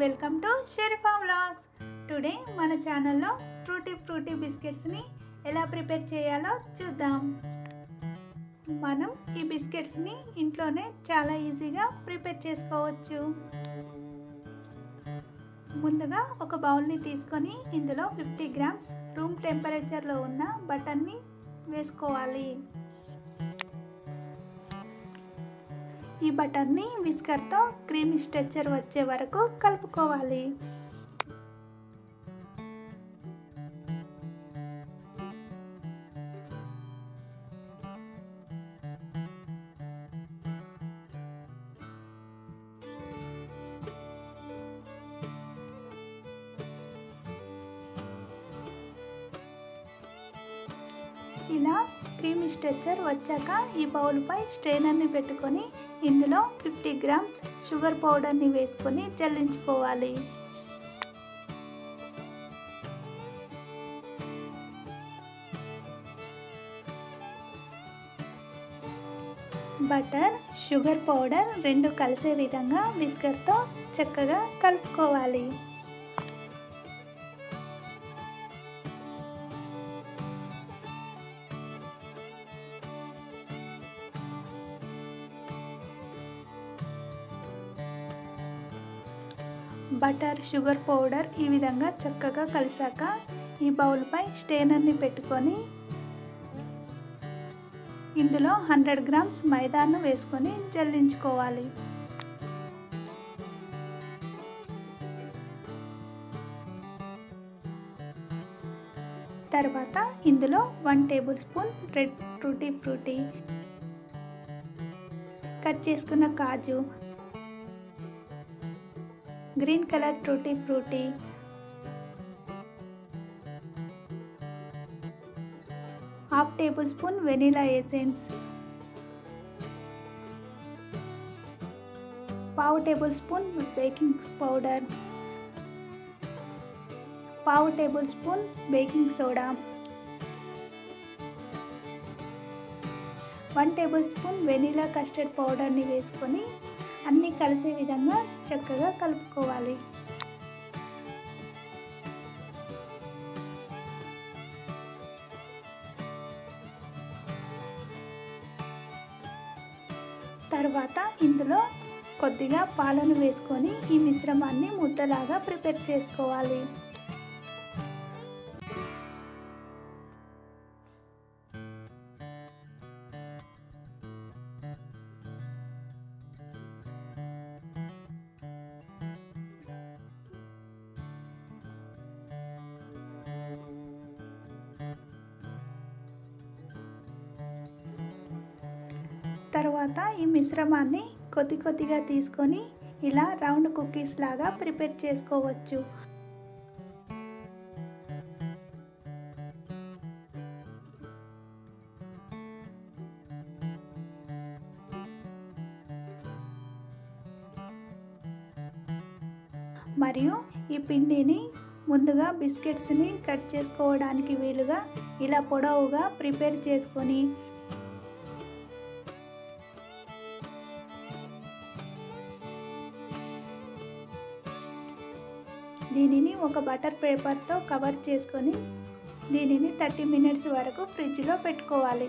Welcome to Sherifa vlogs. Today మన ఛానల్లో frutti frutti బిస్కెట్స్ని ఎలా ప్రిపేర్ చేయాలో చూద్దాం. మనం ఈ బిస్కెట్స్ని ఇంట్లోనే చాలా ఈజీగా ప్రిపేర్ చేసుకోవచ్చు. ముందుగా ఒక బౌల్ని తీసుకొని ఇందులో ఫిఫ్టీ గ్రామ్స్ రూమ్ టెంపరేచర్లో ఉన్న బటన్ని వేసుకోవాలి. ఈ బటర్ని విస్కర్తో క్రీమ్ స్ట్రెచ్చర్ వచ్చే వరకు కలుపుకోవాలి. ఇలా క్రీమ్ స్ట్రెచ్చర్ వచ్చాక ఈ బౌల్పై స్ట్రైనర్ని పెట్టుకొని ఇందులో ఫిఫ్టీ గ్రామ్స్ షుగర్ పౌడర్ని వేసుకొని జల్లించుకోవాలి బటర్ షుగర్ పౌడర్ రెండు కలిసే విధంగా విస్కర్తో చక్కగా కలుపుకోవాలి. బటర్ షుగర్ పౌడర్ ఈ విధంగా చక్కగా కలిసాక ఈ బౌల్పై స్టేనర్ని పెట్టుకొని ఇందులో హండ్రెడ్ గ్రామ్స్ మైదాను వేసుకొని జల్లించుకోవాలి. తర్వాత ఇందులో one tablespoon red frutti frutti cut చేసుకున్న కాజు green colour frutti frutti half tablespoon vanilla essence పావు టేబుల్ స్పూన్ బేకింగ్ పౌడర్ పావు tablespoon baking soda one tablespoon vanilla custard పౌడర్ని వేసుకొని అన్నీ కలిసే విధంగా చక్కగా కలుపుకోవాలి. తర్వాత ఇందులో కొద్దిగా పాలను వేసుకొని ఈ మిశ్రమాన్ని ముద్దలాగా ప్రిపేర్ చేసుకోవాలి. తర్వాత ఈ మిశ్రమాన్ని కొద్ది కొద్దిగా తీసుకొని ఇలా రౌండ్ కుకీస్ లాగా ప్రిపేర్ చేసుకోవచ్చు. మరియు ఈ పిండిని ముందుగా బిస్కెట్స్ని కట్ చేసుకోవడానికి వీలుగా ఇలా పొడవుగా ప్రిపేర్ చేసుకొని దీనిని ఒక బటర్ పేపర్తో కవర్ చేసుకొని దీనిని థర్టీ మినిట్స్ వరకు ఫ్రిడ్జ్లో పెట్టుకోవాలి.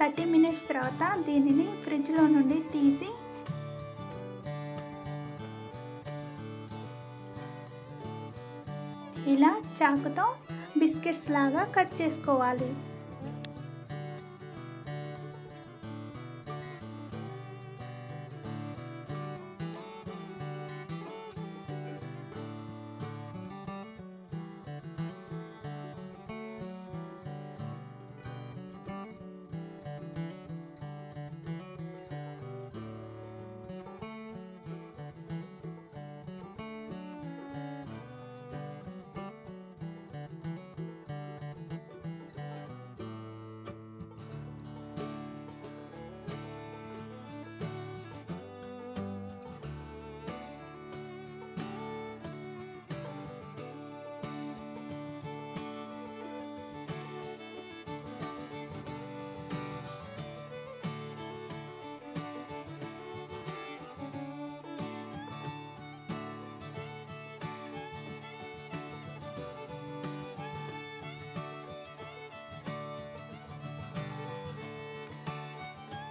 థర్టీ మినిట్స్ తర్వాత దీనిని ఫ్రిడ్జ్లో నుండి తీసి ఇలా చాకుతో బిస్కెట్స్ లాగా కట్ చేసుకోవాలి.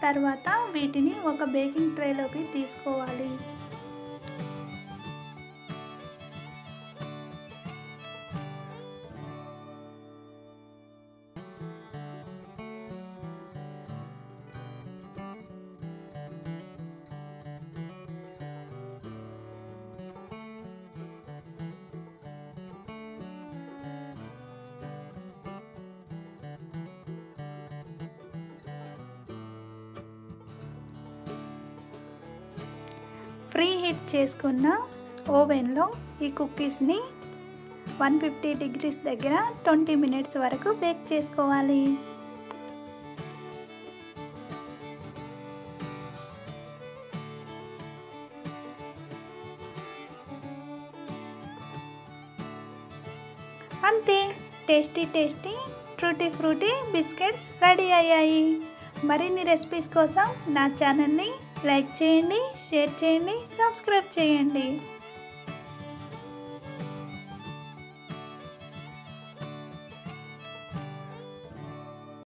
తర్వాత వీటిని ఒక బేకింగ్ ట్రేలోకి తీసుకోవాలి. ఫ్రీ హీట్ చేసుకున్న ఓవెన్లో ఈ కుక్కీస్ని వన్ ఫిఫ్టీ డిగ్రీస్ దగ్గర ట్వంటీ మినిట్స్ వరకు బేక్ చేసుకోవాలి. అంతే tasty tasty frutti frutti biscuits ready అయ్యాయి. మరిన్ని రెసిపీస్ కోసం నా ఛానల్ని లైక్ చేయండి షేర్ చేయండి సబ్స్క్రైబ్ చేయండి.